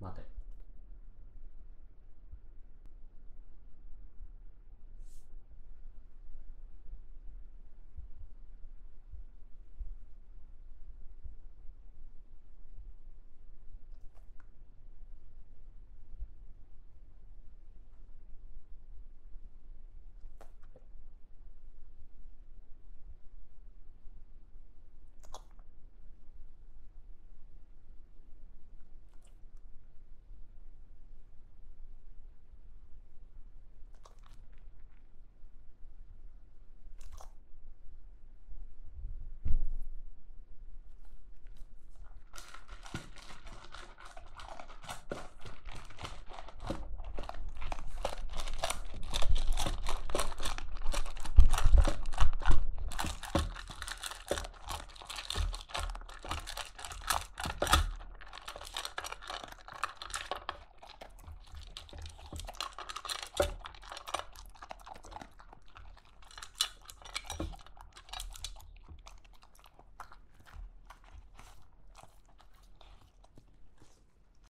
待て